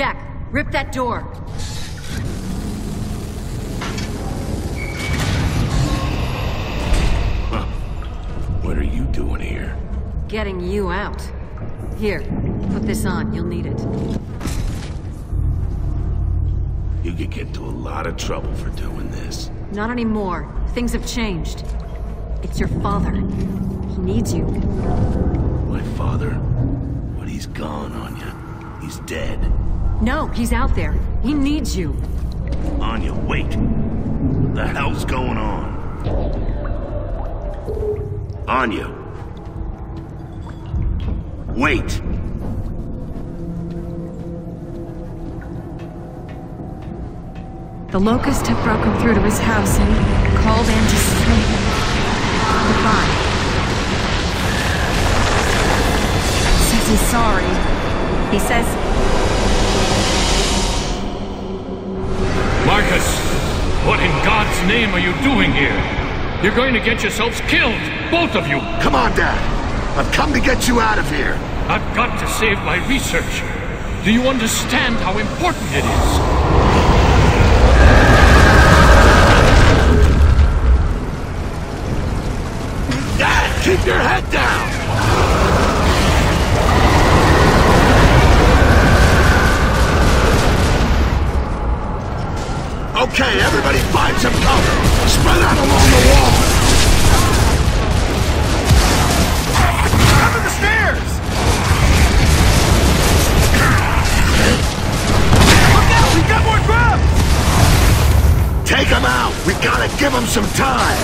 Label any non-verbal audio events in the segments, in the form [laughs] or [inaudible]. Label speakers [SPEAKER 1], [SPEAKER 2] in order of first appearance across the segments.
[SPEAKER 1] Break that door!
[SPEAKER 2] What are you doing here?
[SPEAKER 1] Getting you out. Here, put this on. You'll need it.
[SPEAKER 2] You could get into a lot of trouble for doing this.
[SPEAKER 1] Not anymore. Things have changed. It's your father. He needs you.
[SPEAKER 2] My father? But he's gone, Anya. He's dead.
[SPEAKER 1] No, he's out there. He needs you.
[SPEAKER 2] Anya, wait. What the hell's going on? Anya. Wait.
[SPEAKER 1] The Locust have broken through to his house and called in to say goodbye. Says he's sorry. He says
[SPEAKER 3] Marcus, what in God's name are you doing here? You're going to get yourselves killed, both of you.
[SPEAKER 4] Come on, Dad. I've come to get you out of here.
[SPEAKER 3] I've got to save my research. Do you understand how important it is?
[SPEAKER 4] Give them some time!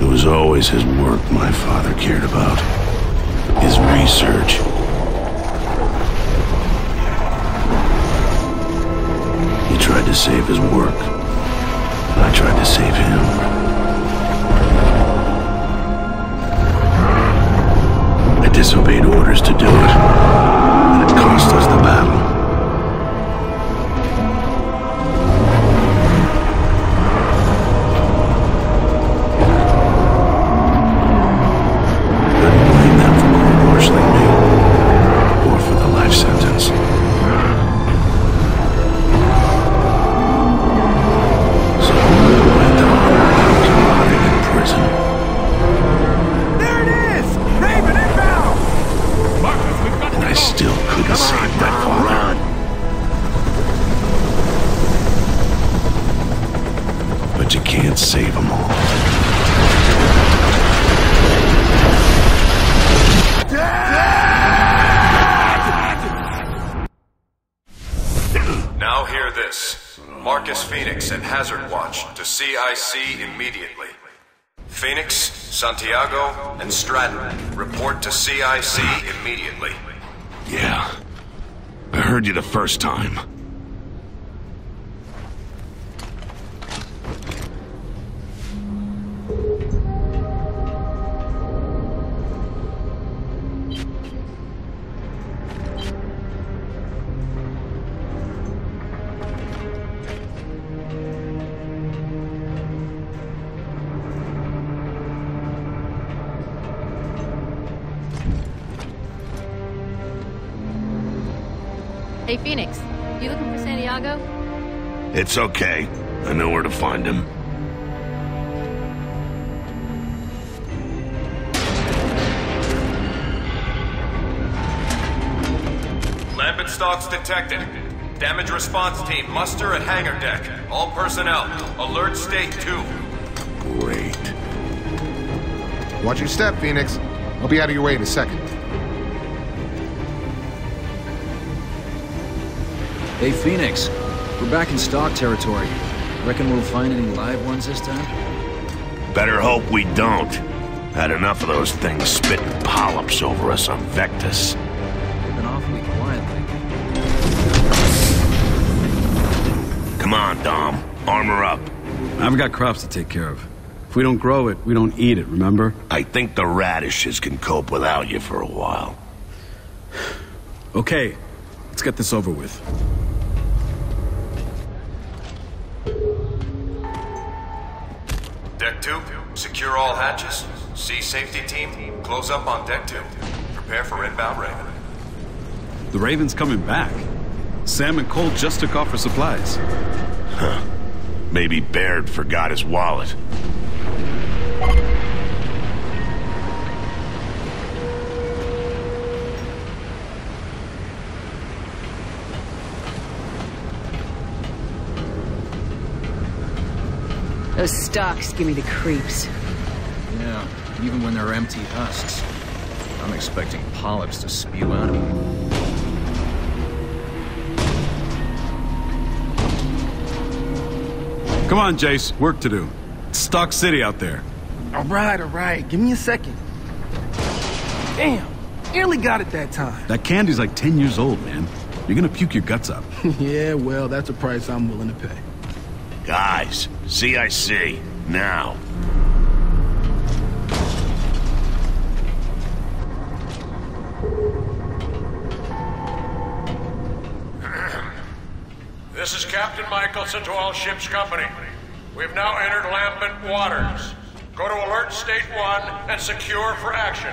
[SPEAKER 2] It was always his work my father cared about. His research. He tried to save his work. I tried to save him. I disobeyed orders to do it. And it cost us
[SPEAKER 3] Marcus
[SPEAKER 5] Phoenix and Hazard Watch to CIC immediately. Phoenix, Santiago, and Stratton, report to CIC immediately.
[SPEAKER 2] Yeah. I heard you the first time.
[SPEAKER 1] Hey, Phoenix. You looking for Santiago?
[SPEAKER 2] It's okay. I know where to find him.
[SPEAKER 5] Lambent stalks detected. Damage response team, muster at hangar deck. All personnel, alert state 2.
[SPEAKER 2] Great.
[SPEAKER 6] Watch your step, Phoenix. I'll be out of your way in a second.
[SPEAKER 7] Hey, Phoenix. We're back in stalk territory. Reckon we'll find any live ones this time?
[SPEAKER 2] Better hope we don't. Had enough of those things spitting polyps over us on Vectes.
[SPEAKER 7] They've been awfully quiet lately.
[SPEAKER 2] Come on, Dom. Armor up.
[SPEAKER 7] I've got crops to take care of.
[SPEAKER 8] If we don't grow it, we don't eat it, remember?
[SPEAKER 2] I think the radishes can cope without you for a while. [sighs]
[SPEAKER 8] Okay, let's get this over with.
[SPEAKER 5] Deck 2, secure all hatches. Sea safety team, close up on Deck 2. Prepare for inbound Raven.
[SPEAKER 8] The Raven's coming back. Sam and Cole just took off for supplies.
[SPEAKER 2] Huh. Maybe Baird forgot his wallet.
[SPEAKER 9] Those stalks give me the creeps.
[SPEAKER 7] Yeah, even when they're empty husks. I'm expecting polyps to spew out of them.
[SPEAKER 8] Come on, Jace. Work to do. It's Stalk City out there.
[SPEAKER 10] All right, all right. Give me a second. Damn. Nearly got it that time.
[SPEAKER 8] That candy's like 10 years old, man. You're gonna puke your guts up. [laughs]
[SPEAKER 10] yeah, well, that's a price I'm willing to pay.
[SPEAKER 2] Guys, CIC, now. [clears throat]
[SPEAKER 11] This is Captain Michaelson to all ship's company. We've now entered Lambent waters. Go to Alert State 1 and secure for action.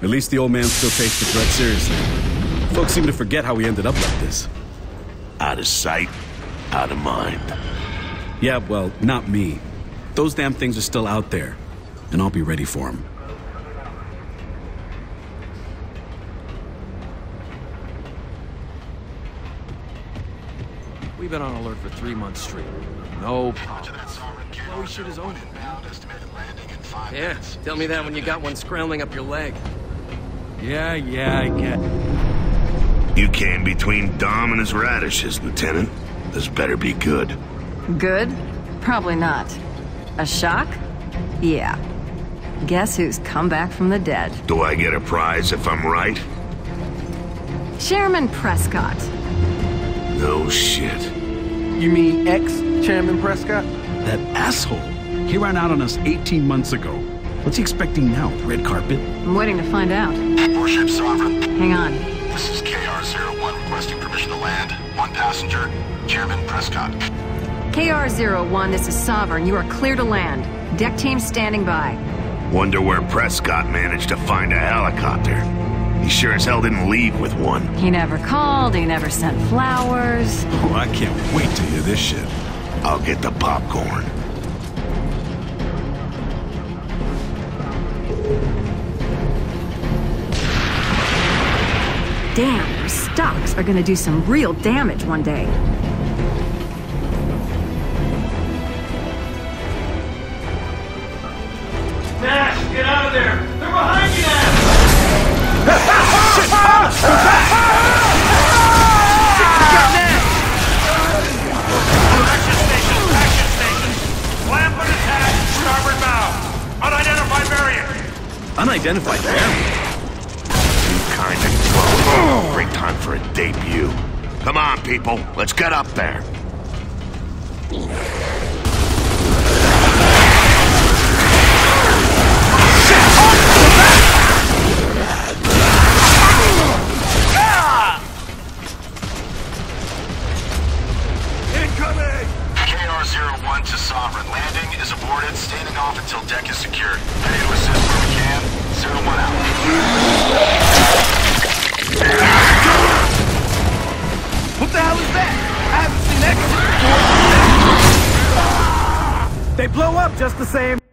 [SPEAKER 8] At least the old man still takes the threat seriously. Folks seem to forget how we ended up like this.
[SPEAKER 2] Out of sight, out of mind.
[SPEAKER 8] Yeah, well, not me. Those damn things are still out there, and I'll be ready for them.
[SPEAKER 7] We've been on alert for three months straight. No problem.
[SPEAKER 10] Well, we should have owned.
[SPEAKER 12] Yeah, tell me that when you got one scrambling up your leg.
[SPEAKER 8] Yeah, yeah, I get.
[SPEAKER 2] You came between Dom and his radishes, Lieutenant. This better be good.
[SPEAKER 1] Good? Probably not. A shock? Yeah. Guess who's come back from the dead?
[SPEAKER 2] Do I get a prize if I'm right?
[SPEAKER 1] Chairman Prescott.
[SPEAKER 2] No shit.
[SPEAKER 10] You mean ex-Chairman Prescott?
[SPEAKER 8] That asshole. He ran out on us 18 months ago. What's he expecting now? Red carpet?
[SPEAKER 1] I'm waiting to find out.
[SPEAKER 4] Warship Sovereign.
[SPEAKER 1] Hang on.
[SPEAKER 4] This is KR-01 requesting permission to land. One passenger, Chairman Prescott.
[SPEAKER 1] KR-01, this is Sovereign. You are clear to land. Deck team standing by.
[SPEAKER 2] Wonder where Prescott managed to find a helicopter. He sure as hell didn't leave with one.
[SPEAKER 1] He never called, he never sent flowers.
[SPEAKER 8] Oh, I can't wait to hear this shit.
[SPEAKER 2] I'll get the popcorn.
[SPEAKER 1] Damn, those stalks are gonna do some real damage one day.
[SPEAKER 11] Variant.
[SPEAKER 8] Unidentified variant?
[SPEAKER 2] Kind of close. Great time for a debut. Come on, people. Let's get up there.
[SPEAKER 10] Just the same.